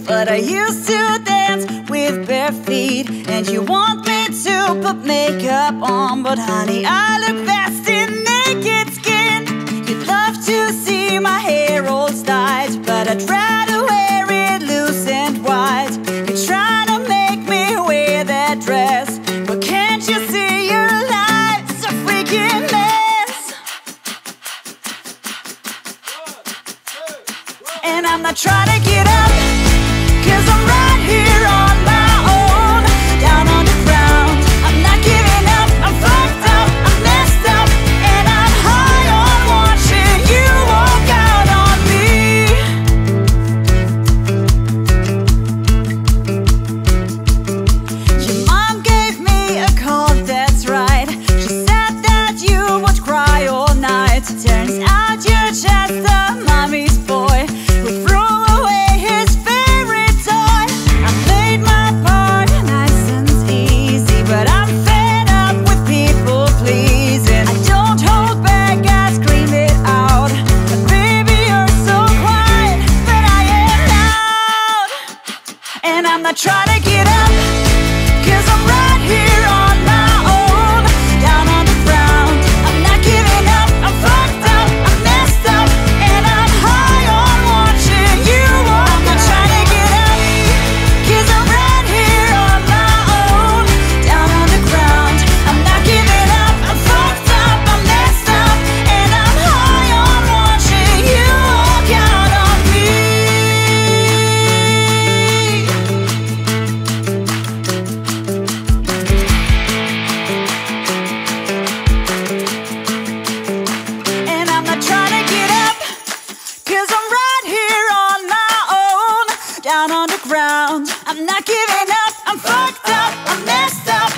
but I used to dance with bare feet. And you want me to put makeup on, but honey, I look best in naked skin. You'd love to see my hair all styled, but I'd rather wear it loose and wide. You're trying to make me wear that dress, but can't you see your life's a freaking mess? One, two, and I'm not trying to get up cause I'm And I'm not trying to get up, cause I'm right I'm not giving up, I'm fucked up, I'm messed up,